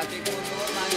Bate con todo,